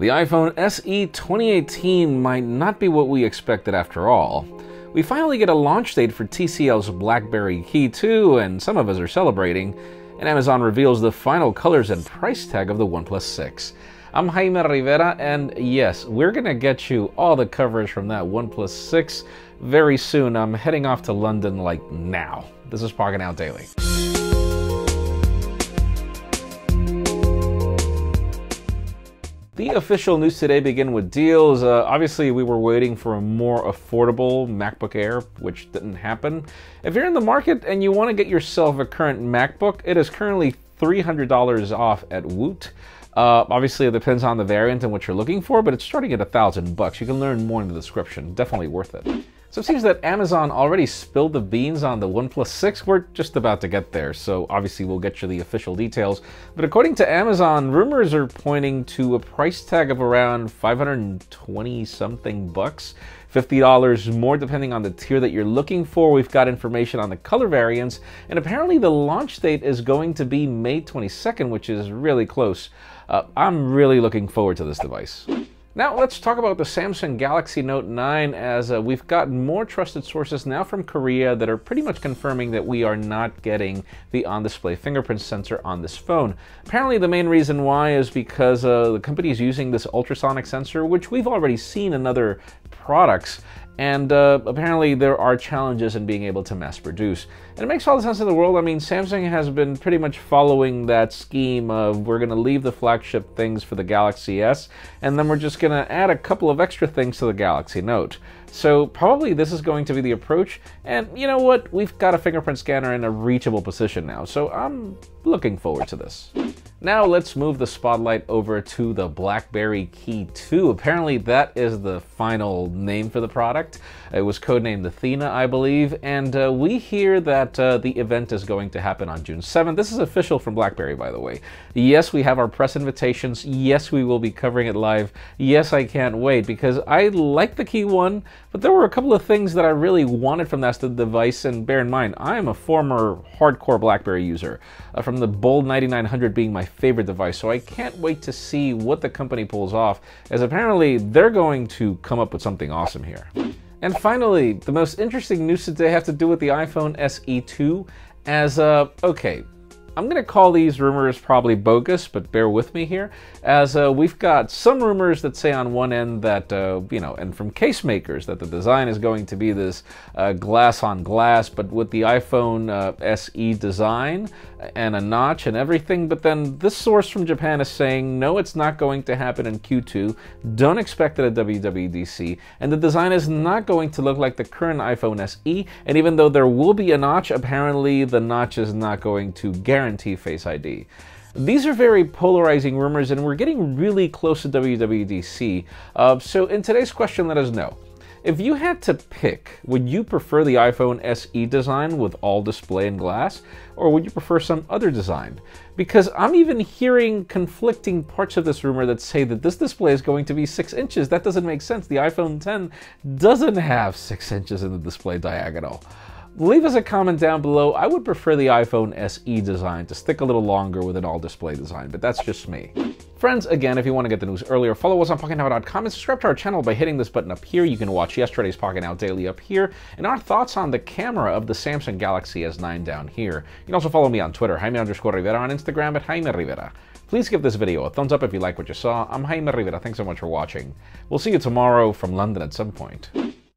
The iPhone SE 2018 might not be what we expected after all. We finally get a launch date for TCL's BlackBerry Key 2, and some of us are celebrating, and Amazon reveals the final colors and price tag of the OnePlus 6. I'm Jaime Rivera, and yes, we're gonna get you all the coverage from that OnePlus 6 very soon. I'm heading off to London like now. This is Pocketnow Daily. The official news today begin with deals. Uh, obviously, we were waiting for a more affordable MacBook Air, which didn't happen. If you're in the market and you want to get yourself a current MacBook, it is currently $300 off at Woot. Uh, obviously, it depends on the variant and what you're looking for, but it's starting at a thousand bucks. You can learn more in the description. Definitely worth it. So it seems that Amazon already spilled the beans on the OnePlus 6. We're just about to get there, so obviously we'll get you the official details. But according to Amazon, rumors are pointing to a price tag of around 520 something bucks. $50 more depending on the tier that you're looking for. We've got information on the color variants, and apparently the launch date is going to be May 22nd, which is really close. Uh, I'm really looking forward to this device. Now let's talk about the Samsung Galaxy Note 9 as uh, we've got more trusted sources now from Korea that are pretty much confirming that we are not getting the on-display fingerprint sensor on this phone. Apparently the main reason why is because uh, the company is using this ultrasonic sensor, which we've already seen in other products, and uh, apparently there are challenges in being able to mass produce. And it makes all the sense in the world. I mean, Samsung has been pretty much following that scheme of we're going to leave the flagship things for the Galaxy S, and then we're just going to add a couple of extra things to the Galaxy Note. So probably this is going to be the approach. And you know what? We've got a fingerprint scanner in a reachable position now, so I'm looking forward to this. Now let's move the spotlight over to the BlackBerry Key 2. Apparently that is the final name for the product. It was codenamed Athena, I believe, and uh, we hear that uh, the event is going to happen on June 7th. This is official from BlackBerry, by the way. Yes, we have our press invitations. Yes, we will be covering it live. Yes, I can't wait because I like the Key 1, but there were a couple of things that I really wanted from that device, and bear in mind, I am a former hardcore BlackBerry user, uh, from the Bold 9900 being my favorite device, so I can't wait to see what the company pulls off, as apparently they're going to come up with something awesome here. And finally, the most interesting news today have to do with the iPhone SE2, as, uh, okay, I'm going to call these rumors probably bogus, but bear with me here, as uh, we've got some rumors that say on one end that, uh, you know, and from case makers, that the design is going to be this uh, glass on glass, but with the iPhone uh, SE design and a notch and everything. But then this source from Japan is saying, no, it's not going to happen in Q2. Don't expect it at WWDC. And the design is not going to look like the current iPhone SE. And even though there will be a notch, apparently the notch is not going to guarantee guarantee Face ID. These are very polarizing rumors, and we're getting really close to WWDC. Uh, so, in today's question, let us know. If you had to pick, would you prefer the iPhone SE design with all display and glass, or would you prefer some other design? Because I'm even hearing conflicting parts of this rumor that say that this display is going to be 6 inches. That doesn't make sense. The iPhone 10 doesn't have 6 inches in the display diagonal. Leave us a comment down below. I would prefer the iPhone SE design to stick a little longer with an all-display design, but that's just me. Friends, again, if you want to get the news earlier, follow us on PocketNow.com and subscribe to our channel by hitting this button up here. You can watch yesterday's Pocketnow Daily up here, and our thoughts on the camera of the Samsung Galaxy S9 down here. You can also follow me on Twitter, Jaime underscore Rivera, on Instagram at Jaime Rivera. Please give this video a thumbs up if you like what you saw. I'm Jaime Rivera. Thanks so much for watching. We'll see you tomorrow from London at some point.